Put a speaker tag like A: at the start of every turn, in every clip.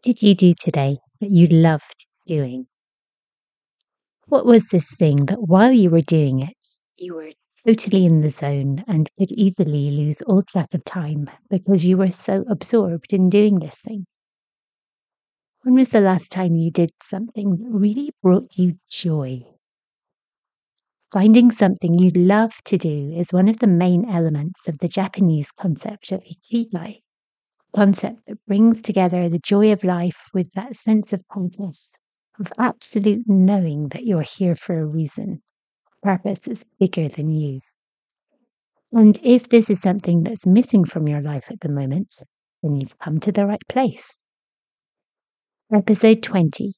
A: What did you do today that you loved doing? What was this thing that while you were doing it, you were totally in the zone and could easily lose all track of time because you were so absorbed in doing this thing? When was the last time you did something that really brought you joy? Finding something you love to do is one of the main elements of the Japanese concept of ikigai, concept that brings together the joy of life with that sense of purpose, of absolute knowing that you're here for a reason. Purpose is bigger than you. And if this is something that's missing from your life at the moment, then you've come to the right place. Episode 20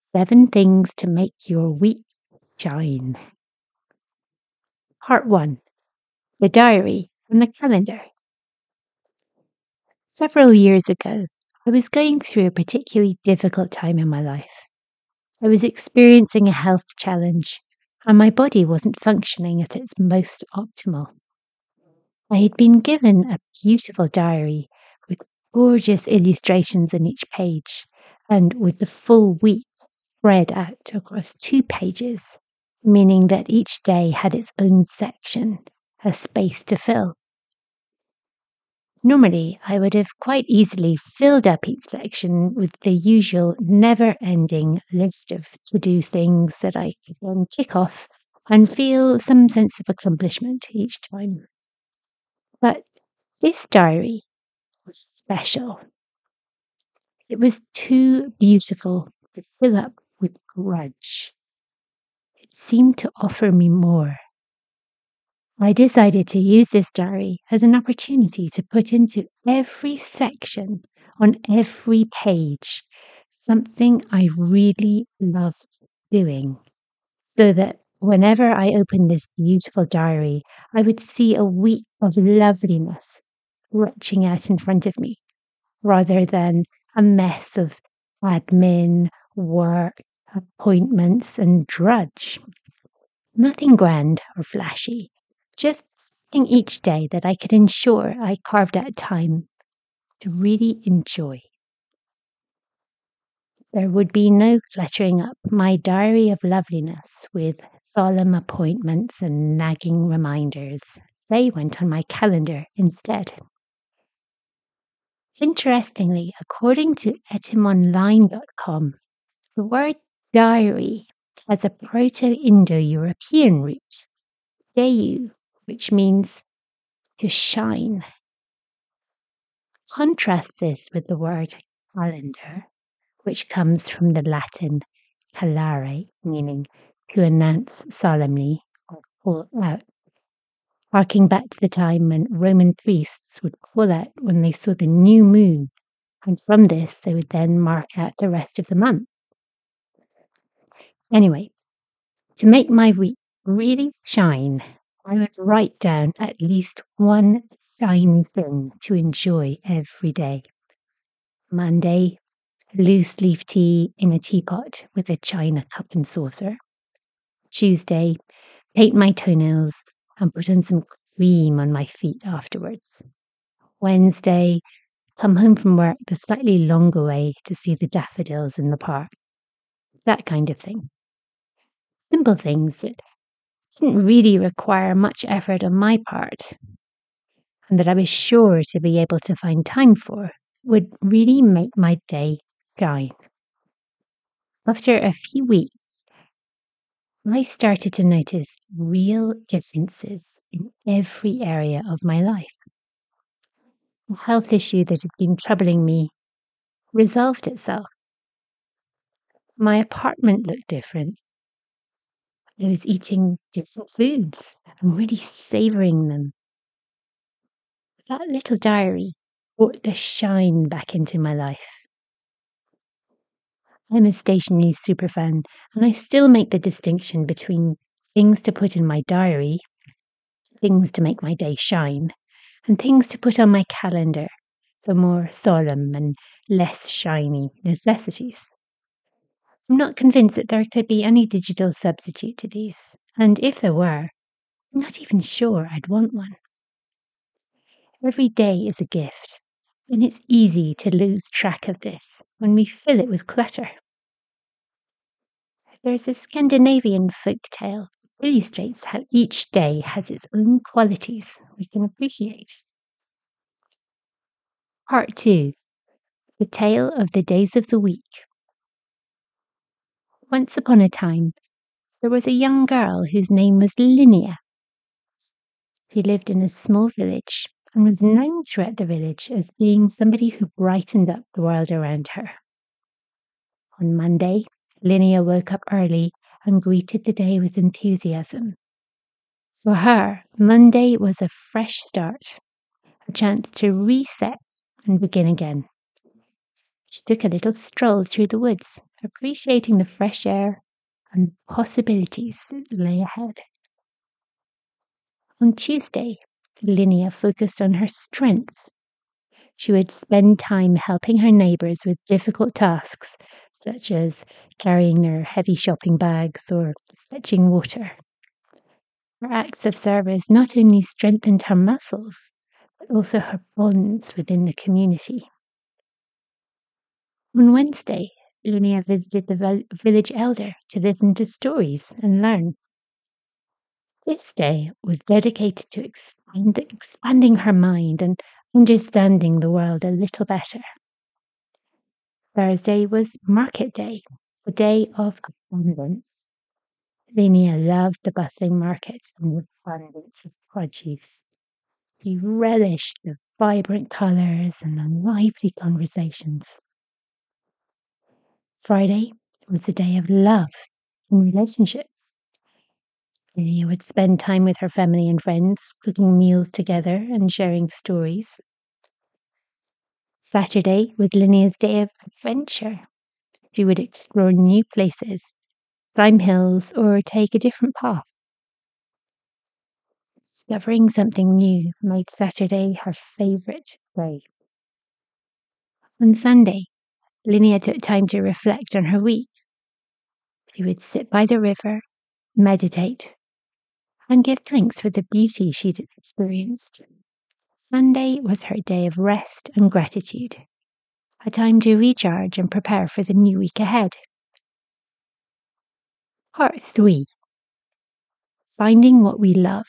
A: Seven Things to Make Your Week Shine. Part 1 The Diary and the Calendar. Several years ago, I was going through a particularly difficult time in my life. I was experiencing a health challenge, and my body wasn't functioning at its most optimal. I had been given a beautiful diary with gorgeous illustrations in each page, and with the full week spread out across two pages meaning that each day had its own section, a space to fill. Normally, I would have quite easily filled up each section with the usual never ending list of to do things that I could then tick off and feel some sense of accomplishment each time. But this diary was special. It was too beautiful to fill up with grudge It seemed to offer me more. I decided to use this diary as an opportunity to put into every section on every page something I really loved doing, so that whenever I opened this beautiful diary, I would see a week of loveliness stretching out in front of me, rather than a mess of admin, work, appointments, and drudge. Nothing grand or flashy, just something each day that I could ensure I carved out time to really enjoy. There would be no cluttering up my diary of loveliness with solemn appointments and nagging reminders. They went on my calendar instead. Interestingly, according to etymonline.com, the word diary has a Proto Indo European root, deu, which means to shine. Contrast this with the word calendar, which comes from the Latin calare, meaning to announce solemnly or call out, harking back to the time when Roman priests would call out when they saw the new moon, and from this they would then mark out the rest of the month. Anyway, to make my week really shine, I would write down at least one shiny thing to enjoy every day. Monday, loose leaf tea in a teapot with a china cup and saucer. Tuesday, paint my toenails and put on some cream on my feet afterwards. Wednesday, come home from work the slightly longer way to see the daffodils in the park. That kind of thing simple things that didn't really require much effort on my part and that I was sure to be able to find time for would really make my day shine. After a few weeks, I started to notice real differences in every area of my life. The health issue that had been troubling me resolved itself. My apartment looked different. I was eating different foods and really savoring them. That little diary brought the shine back into my life. I'm a stationery superfan, and I still make the distinction between things to put in my diary, things to make my day shine, and things to put on my calendar, for more solemn and less shiny necessities. I'm not convinced that there could be any digital substitute to these, and if there were, I'm not even sure I'd want one. Every day is a gift, And it's easy to lose track of this when we fill it with clutter. There's a Scandinavian folk tale that illustrates how each day has its own qualities we can appreciate. Part 2 The Tale of the Days of the Week. Once upon a time, there was a young girl whose name was Linnea. She lived in a small village and was known throughout the village as being somebody who brightened up the world around her. On Monday, Linnea woke up early and greeted the day with enthusiasm. For her, Monday was a fresh start, a chance to reset and begin again. She took a little stroll through the woods, appreciating the fresh air and possibilities that lay ahead. On Tuesday, Linnea focused on her strengths. She would spend time helping her neighbours with difficult tasks, such as carrying their heavy shopping bags or fetching water. Her acts of service not only strengthened her muscles, but also her bonds within the community. On Wednesday, Linnea visited the village elder to listen to stories and learn. This day was dedicated to expand, expanding her mind and understanding the world a little better. Thursday was market day, the day of abundance. Linnea loved the bustling markets and the abundance of produce. She relished the vibrant colours and the lively conversations. Friday was the day of love and relationships. Linnea would spend time with her family and friends, cooking meals together and sharing stories. Saturday was Linnea's day of adventure. She would explore new places, climb hills, or take a different path. Discovering something new made Saturday her favourite day. On Sunday, Linnea took time to reflect on her week. She would sit by the river, meditate, and give thanks for the beauty she'd experienced. Sunday was her day of rest and gratitude, a time to recharge and prepare for the new week ahead. Part 3 Finding What We Love.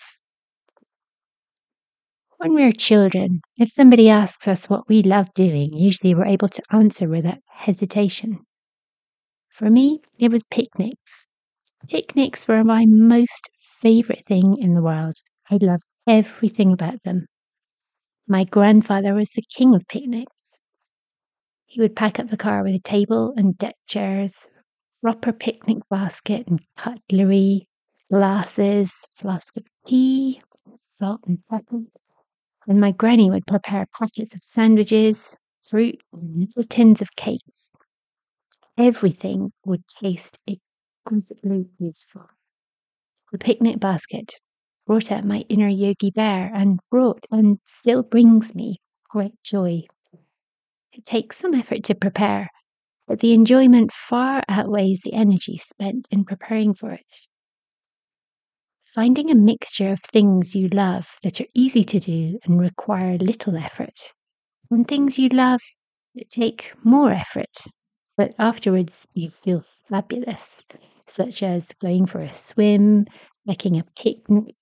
A: When we're children, if somebody asks us what we love doing, usually we're able to answer without hesitation. For me, it was picnics. Picnics were my most favourite thing in the world. I loved everything about them. My grandfather was the king of picnics. He would pack up the car with a table and deck chairs, proper picnic basket and cutlery, glasses, flask of tea, salt and pepper. And my granny would prepare packets of sandwiches, fruit, and little tins of cakes. Everything would taste exquisitely beautiful. The picnic basket brought out my inner Yogi Bear and brought and still brings me great joy. It takes some effort to prepare, but the enjoyment far outweighs the energy spent in preparing for it. Finding a mixture of things you love that are easy to do and require little effort, and things you love that take more effort, but afterwards you feel fabulous such as going for a swim, making a picnic,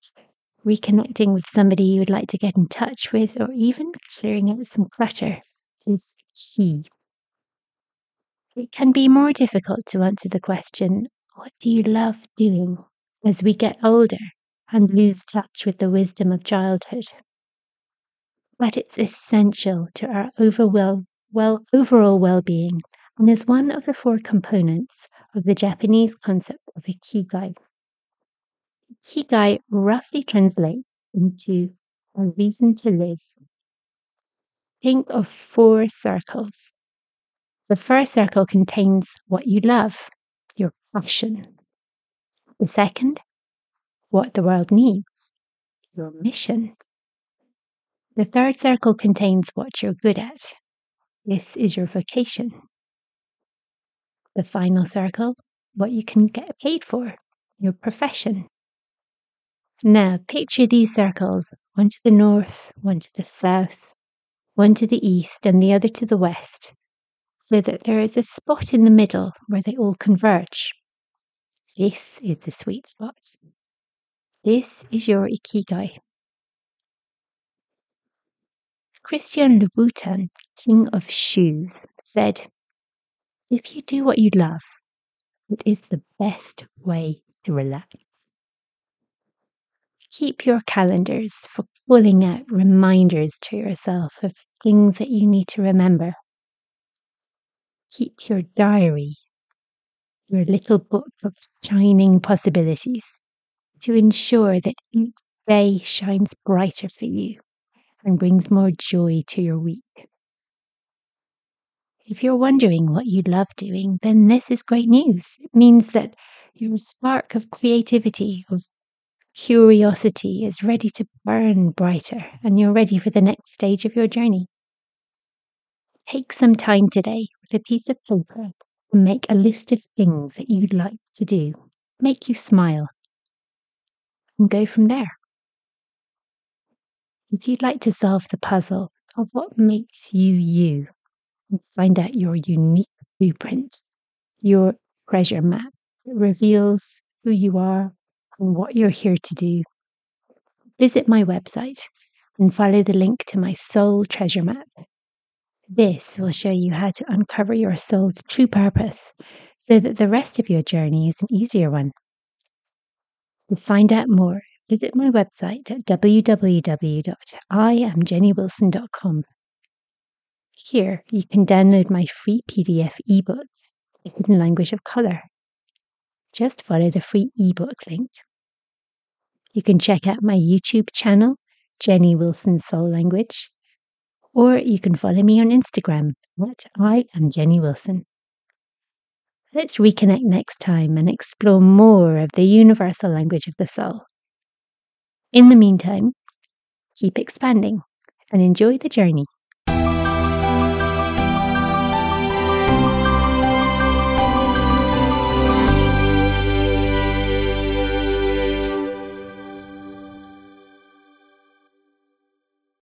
A: reconnecting with somebody you would like to get in touch with, or even clearing out some clutter is key. It can be more difficult to answer the question, What do you love doing? As we get older and lose touch with the wisdom of childhood. But it's essential to our overall, well, overall well being and is one of the four components of the Japanese concept of ikigai. Ikigai roughly translates into a reason to live. Think of four circles. The first circle contains what you love, your passion. The second, what the world needs, your mission. The third circle contains what you're good at. This is your vocation the final circle, what you can get paid for, your profession. Now, picture these circles one to the north, one to the south, one to the east and the other to the west, so that there is a spot in the middle where they all converge. This is the sweet spot. This is your ikigai. Christian Louboutin, king of shoes, said, If you do what you love, it is the best way to relax. Keep your calendars for pulling out reminders to yourself of things that you need to remember. Keep your diary, your little book of shining possibilities, to ensure that each day shines brighter for you and brings more joy to your week. If you're wondering what you love doing, then this is great news. It means that your spark of creativity, of curiosity is ready to burn brighter and you're ready for the next stage of your journey. Take some time today with a piece of paper make a list of things that you'd like to do, make you smile, and go from there. If you'd like to solve the puzzle of what makes you you and find out your unique blueprint, your treasure map that reveals who you are and what you're here to do, visit my website and follow the link to my soul treasure map. This will show you how to uncover your soul's true purpose so that the rest of your journey is an easier one. To find out more, visit my website at www.iamjennywilson.com. Here, you can download my free PDF ebook, The Hidden Language of Colour. Just follow the free ebook link. You can check out my YouTube channel, Jenny Wilson Soul Language, or you can follow me on Instagram at I am Jenny Wilson. Let's reconnect next time and explore more of the universal language of the soul. In the meantime, keep expanding and enjoy the journey.